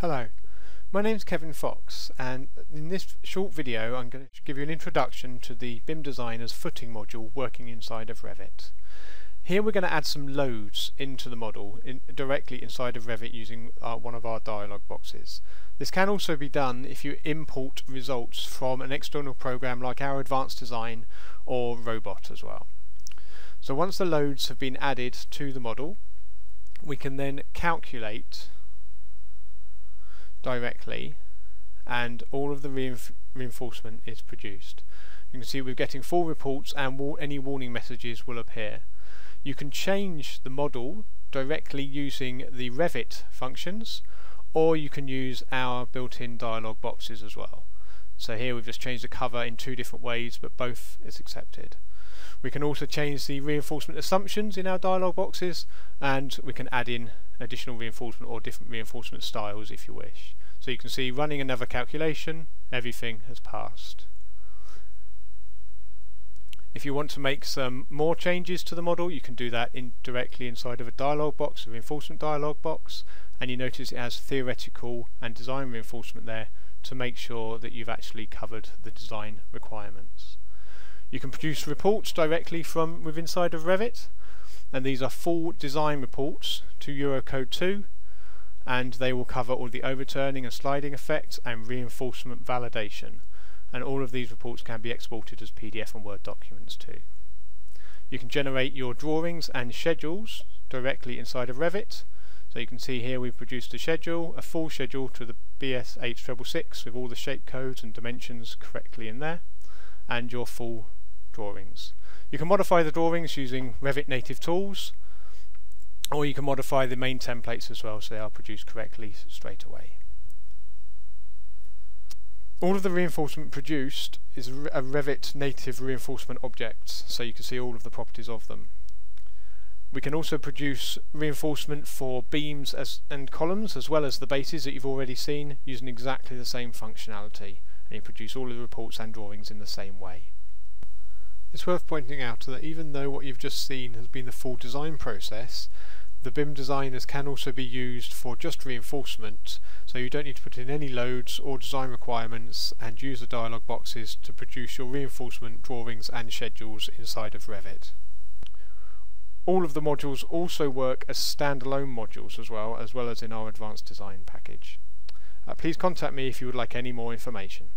Hello, my name is Kevin Fox and in this short video I'm going to give you an introduction to the BIM Designer's footing module working inside of Revit. Here we're going to add some loads into the model in, directly inside of Revit using uh, one of our dialog boxes. This can also be done if you import results from an external program like our Advanced Design or Robot as well. So once the loads have been added to the model we can then calculate directly and all of the reinf reinforcement is produced. You can see we're getting full reports and wa any warning messages will appear. You can change the model directly using the Revit functions or you can use our built-in dialog boxes as well. So here we've just changed the cover in two different ways but both is accepted. We can also change the reinforcement assumptions in our dialog boxes and we can add in additional reinforcement or different reinforcement styles if you wish. So you can see running another calculation, everything has passed. If you want to make some more changes to the model, you can do that in directly inside of a dialog box, a reinforcement dialog box, and you notice it has theoretical and design reinforcement there to make sure that you've actually covered the design requirements. You can produce reports directly from within inside of Revit and these are full design reports to Eurocode 2 and they will cover all the overturning and sliding effects and reinforcement validation and all of these reports can be exported as PDF and Word documents too. You can generate your drawings and schedules directly inside of Revit so you can see here we've produced a schedule, a full schedule to the BS 8666 with all the shape codes and dimensions correctly in there and your full drawings. You can modify the drawings using Revit native tools or you can modify the main templates as well so they are produced correctly straight away. All of the reinforcement produced is a Revit native reinforcement object so you can see all of the properties of them. We can also produce reinforcement for beams as, and columns as well as the bases that you've already seen using exactly the same functionality and you produce all of the reports and drawings in the same way. It's worth pointing out that even though what you've just seen has been the full design process, the BIM designers can also be used for just reinforcement, so you don't need to put in any loads or design requirements and use the dialog boxes to produce your reinforcement drawings and schedules inside of Revit. All of the modules also work as standalone modules as well, as well as in our advanced design package. Uh, please contact me if you would like any more information.